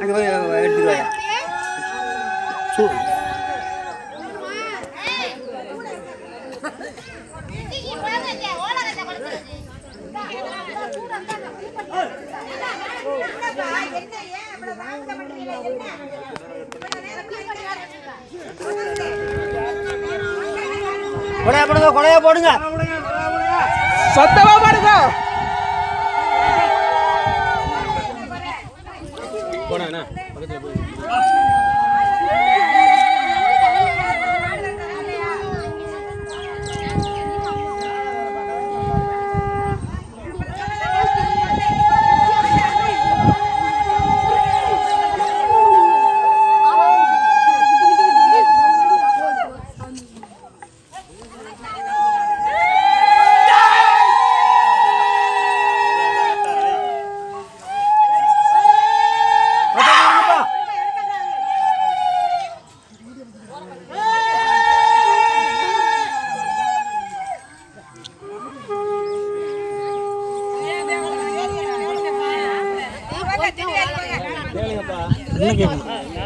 அங்கே போய் எடுத்துருவாயா சூ. கொடையா போடுங்க கொடையா போடுங்க. சத்தமா போனா பக்கத்தில் பாருங்க என்ன கேட்கணும்